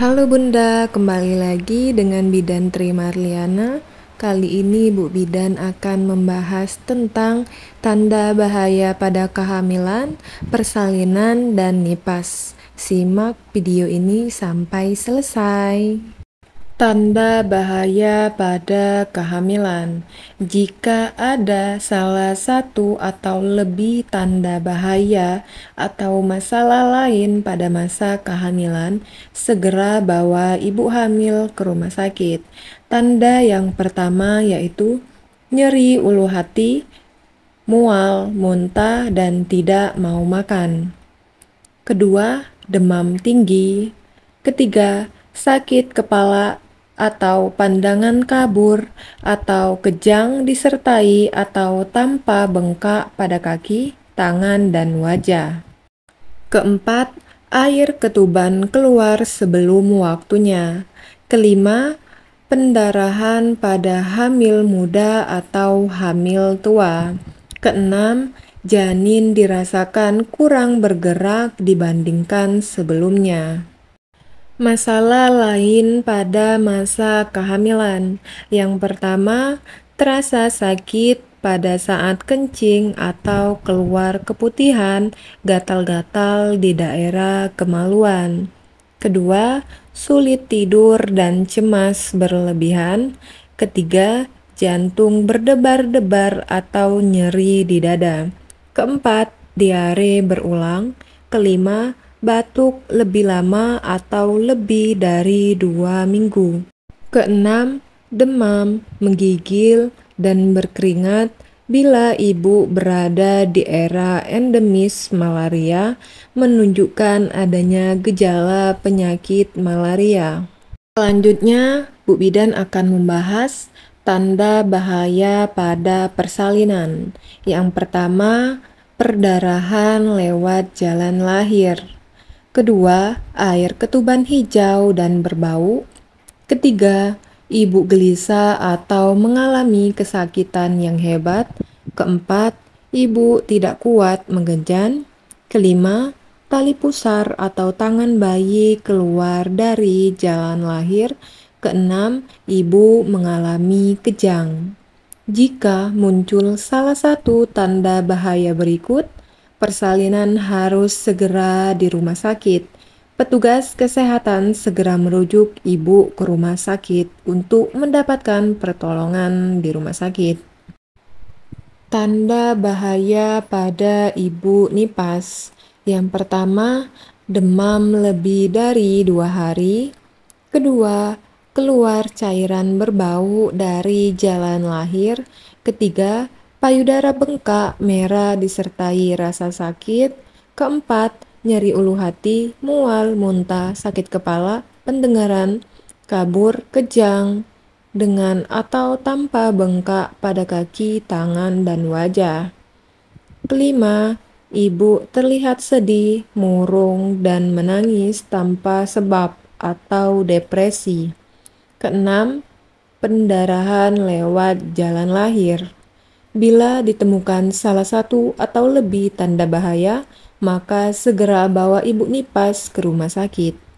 Halo Bunda, kembali lagi dengan Bidan Tri Marliana. Kali ini Bu Bidan akan membahas tentang tanda bahaya pada kehamilan, persalinan, dan nipas. Simak video ini sampai selesai. Tanda bahaya pada kehamilan: jika ada salah satu atau lebih tanda bahaya atau masalah lain pada masa kehamilan, segera bawa ibu hamil ke rumah sakit. Tanda yang pertama yaitu nyeri ulu hati, mual, muntah, dan tidak mau makan. Kedua, demam tinggi. Ketiga, sakit kepala atau pandangan kabur, atau kejang disertai atau tanpa bengkak pada kaki, tangan, dan wajah. Keempat, air ketuban keluar sebelum waktunya. Kelima, pendarahan pada hamil muda atau hamil tua. Keenam, janin dirasakan kurang bergerak dibandingkan sebelumnya. Masalah lain pada masa kehamilan. Yang pertama, terasa sakit pada saat kencing atau keluar keputihan, gatal-gatal di daerah kemaluan. Kedua, sulit tidur dan cemas berlebihan. Ketiga, jantung berdebar-debar atau nyeri di dada. Keempat, diare berulang. Kelima, batuk lebih lama atau lebih dari dua minggu. Keenam, demam, menggigil, dan berkeringat bila ibu berada di era endemis malaria menunjukkan adanya gejala penyakit malaria. Selanjutnya, Bu Bidan akan membahas tanda bahaya pada persalinan. Yang pertama, perdarahan lewat jalan lahir. Kedua, air ketuban hijau dan berbau. Ketiga, ibu gelisah atau mengalami kesakitan yang hebat. Keempat, ibu tidak kuat menggenjan. Kelima, tali pusar atau tangan bayi keluar dari jalan lahir. Keenam, ibu mengalami kejang. Jika muncul salah satu tanda bahaya berikut, persalinan harus segera di rumah sakit. Petugas kesehatan segera merujuk ibu ke rumah sakit untuk mendapatkan pertolongan di rumah sakit. Tanda bahaya pada ibu nipas yang pertama, demam lebih dari dua hari. Kedua, keluar cairan berbau dari jalan lahir. Ketiga, payudara bengkak, merah disertai rasa sakit. Keempat, nyeri ulu hati, mual, muntah, sakit kepala, pendengaran, kabur, kejang, dengan atau tanpa bengkak pada kaki, tangan, dan wajah. Kelima, ibu terlihat sedih, murung, dan menangis tanpa sebab atau depresi. Keenam, pendarahan lewat jalan lahir. Bila ditemukan salah satu atau lebih tanda bahaya, maka segera bawa ibu nipas ke rumah sakit.